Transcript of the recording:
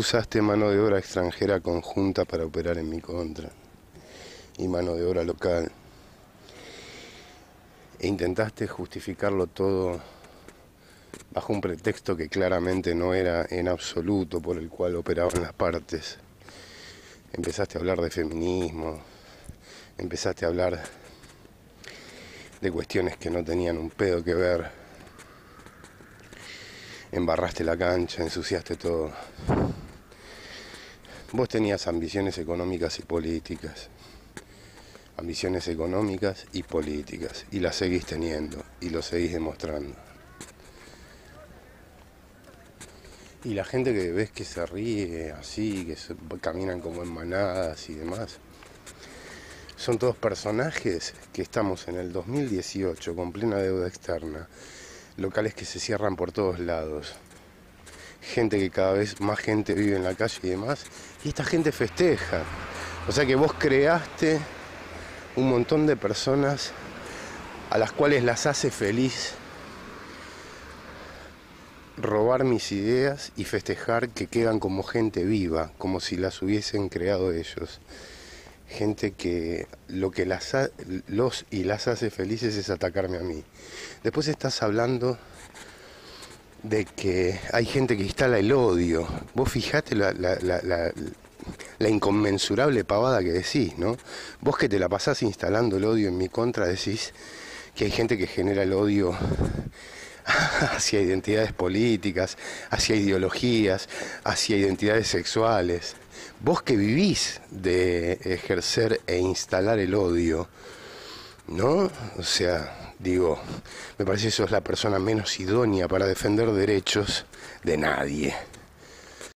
Usaste mano de obra extranjera conjunta para operar en mi contra y mano de obra local. E intentaste justificarlo todo bajo un pretexto que claramente no era en absoluto por el cual operaban las partes. Empezaste a hablar de feminismo, empezaste a hablar de cuestiones que no tenían un pedo que ver. Embarraste la cancha, ensuciaste todo. Vos tenías ambiciones económicas y políticas. Ambiciones económicas y políticas. Y las seguís teniendo y lo seguís demostrando. Y la gente que ves que se ríe así, que caminan como en manadas y demás, son todos personajes que estamos en el 2018 con plena deuda externa, locales que se cierran por todos lados, gente que cada vez más gente vive en la calle y demás, y esta gente festeja. O sea que vos creaste un montón de personas a las cuales las hace feliz robar mis ideas y festejar que quedan como gente viva, como si las hubiesen creado ellos. Gente que lo que las los y las hace felices es atacarme a mí. Después estás hablando de que hay gente que instala el odio. Vos fijate la, la, inconmensurable pavada que decís, ¿no? Vos que te la pasás instalando el odio en mi contra, decís que hay gente que genera el odio hacia identidades políticas, hacia ideologías, hacia identidades sexuales. Vos que vivís de ejercer e instalar el odio, ¿no? O sea, digo, me parece que sos la persona menos idónea para defender derechos de nadie.